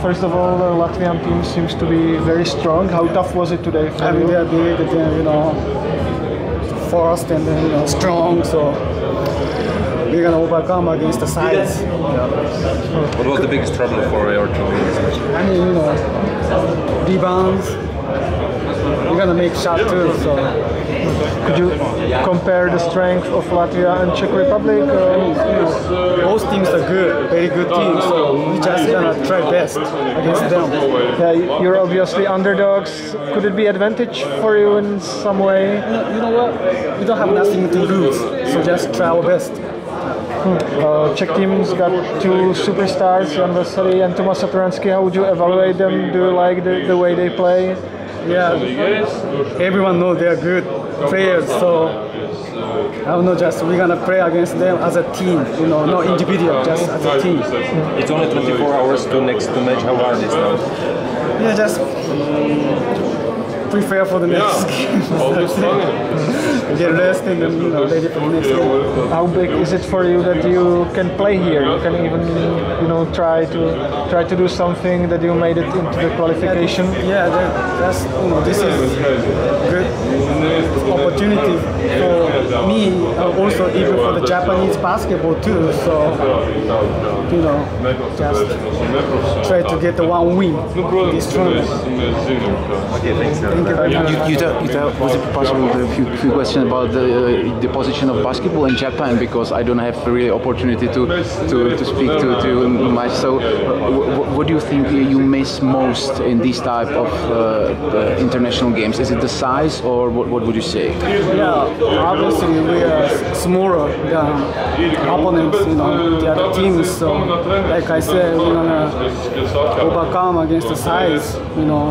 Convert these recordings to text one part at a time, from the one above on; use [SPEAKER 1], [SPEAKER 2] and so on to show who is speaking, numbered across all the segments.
[SPEAKER 1] first of all, the Latvian team seems to be very strong. How tough was it today for
[SPEAKER 2] I mean,
[SPEAKER 1] you?
[SPEAKER 2] they're big, they're, you know, fast and then, you know, strong. So we're gonna overcome against the size.
[SPEAKER 3] What was the biggest trouble for your team in?
[SPEAKER 2] I mean, you know, rebounds. Make shot too. So
[SPEAKER 1] Could you compare the strength of Latvia and Czech Republic? Uh,
[SPEAKER 2] both teams are good, very good teams. So we just gonna try best against them.
[SPEAKER 1] yeah, you're obviously underdogs. Could it be advantage for you in some way?
[SPEAKER 2] You know what? We don't have nothing to lose. So just try our best.
[SPEAKER 1] Uh, Czech team's got two superstars, Jan Vesely and Tomas Satoransky. How would you evaluate them? Do you like the, the way they play?
[SPEAKER 2] Yeah, everyone knows they're good players, so I don't know. Just we're gonna play against them as a team, you know, not individual, just as a team.
[SPEAKER 3] It's only 24 hours to next to match. How hard is now?
[SPEAKER 2] Yeah, just mm, prepare for the next game. Then you know ready for the next.
[SPEAKER 1] How big is it for you that you can play here? You can even, you know, try to try to do something that you made it into the qualification.
[SPEAKER 2] Yeah, that's this is a good opportunity for me, also even for the Japanese basketball too. So you know, just try to get the one win in this tournament.
[SPEAKER 3] Okay, thanks.
[SPEAKER 2] Thank you very much.
[SPEAKER 4] You, you tell, you tell, was it possible to a few, few questions about the, uh, the position of basketball in Japan because I don't have really opportunity to to, to speak to, to much. So, w- what do you think you miss most in these type of uh, uh, international games? Is it the size or what, what would you say?
[SPEAKER 2] Yeah, obviously we are smaller than opponents, you know, the other teams. So, like I said, we're gonna overcome against the size, you know,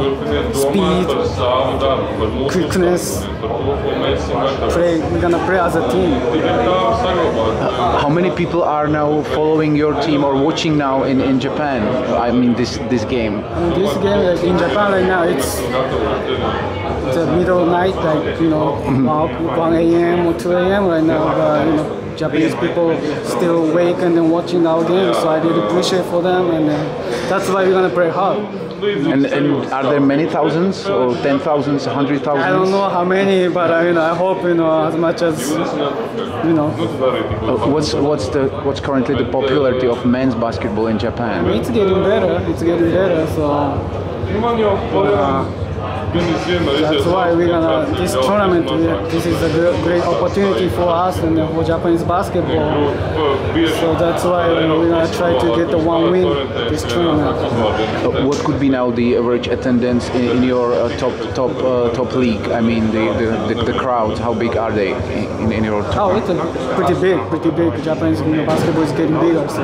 [SPEAKER 2] speed, quickness. Play, we're gonna play as a team.
[SPEAKER 4] Uh, how many people are now following your team or watching now in, in Japan? I mean this this game.
[SPEAKER 2] This game, like in Japan right now, it's the middle of night, like you know, mm-hmm. 1, 1 a.m. or 2 a.m. right now. But you know, Japanese people still awake and then watching our game, so I really appreciate for them, and uh, that's why we're gonna play hard.
[SPEAKER 4] And, and are there many thousands or ten thousands, hundred thousands?
[SPEAKER 2] I don't know how many, but uh, you know, I hope you know as much as you know.
[SPEAKER 4] Uh, What's what's the what's currently the popularity of men's basketball in Japan?
[SPEAKER 2] It's getting better. It's getting better. So uh, that's why we're gonna this tournament. This is a great opportunity for us and for Japanese basketball. So that's why we're gonna try to get the one win this tournament.
[SPEAKER 4] What could be now the average attendance in, in your uh, top top uh, top league? I mean the, the, the, the crowd. How big are they in, in your top?
[SPEAKER 2] Oh, it's a pretty big, pretty big. Japanese you know, basketball is getting bigger. So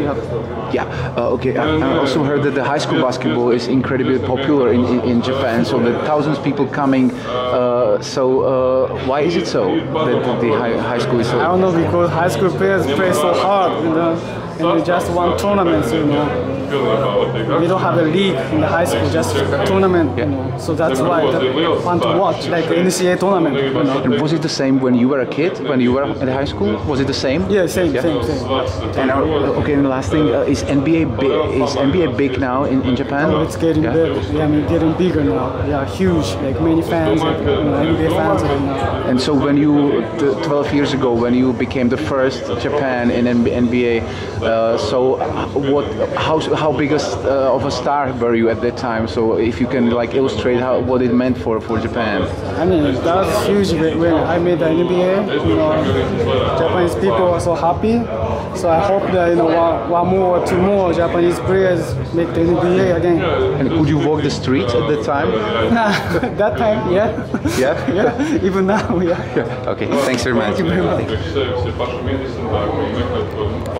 [SPEAKER 2] yeah.
[SPEAKER 4] Yeah. Uh, okay. I, I also heard that the high school basketball is incredibly popular in, in, in Japan. And so the thousands of people coming. Uh, Uh, so uh, why is it so that the, high, high school is so?
[SPEAKER 2] I don't know because high school players play so hard, you know, and they just won tournaments, you know. We don't have a league in the high school, just a tournament, you know. So that's why the fun to watch, like the NCAA tournament, you know.
[SPEAKER 4] And was it the same when you were a kid? When you were in high school? Was it the same?
[SPEAKER 2] Yeah, same, same, same.
[SPEAKER 4] And uh, okay, and the last thing uh, is NBA big, is NBA big now in, in Japan?
[SPEAKER 2] Oh, it's getting
[SPEAKER 4] Yeah?
[SPEAKER 2] big. Yeah, I mean, getting bigger now. Yeah, huge. Like many fans, like, you know, NBA fans now.
[SPEAKER 4] And so when you, 12 years ago, when you became the first Japan in NBA, uh, so what, how, how big a, uh, of a star were you at that time? So if you can like illustrate how, what it meant for, for Japan.
[SPEAKER 2] I mean, that was huge when when I made the NBA. You know, Japanese people were so happy. So I hope that you know one, one more or two more Japanese players make the NBA again.
[SPEAKER 4] And could you walk the streets at that time?
[SPEAKER 2] that time, yeah.
[SPEAKER 4] Yeah?
[SPEAKER 2] yeah. Even now, yeah.
[SPEAKER 4] Okay, thanks very much.